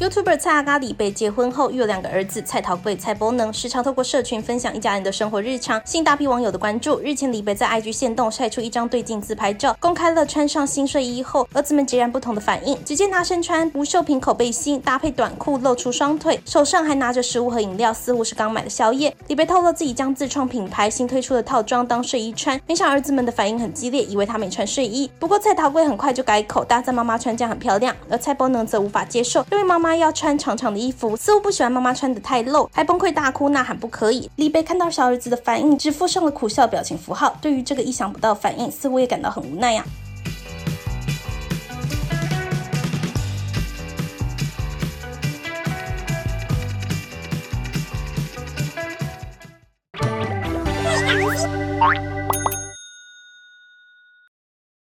YouTuber 蔡阿嘎李贝结婚后，育有两个儿子蔡桃贵、蔡波能，时常透过社群分享一家人的生活日常，吸引大批网友的关注。日前，李贝在 IG 线动晒出一张对镜自拍照，公开了穿上新睡衣后，儿子们截然不同的反应。只见他身穿不锈平口背心，搭配短裤，露出双腿，手上还拿着食物和饮料，似乎是刚买的宵夜。李贝透露自己将自创品牌新推出的套装当睡衣穿，没想儿子们的反应很激烈，以为他没穿睡衣。不过蔡桃贵很快就改口，大赞妈妈穿这样很漂亮，而蔡波能则无法接受，认为妈妈妈要穿长长的衣服，似乎不喜欢妈妈穿的太露，还崩溃大哭呐喊不可以。李贝看到小儿子的反应，只附上了苦笑表情符号。对于这个意想不到反应，似乎也感到很无奈呀。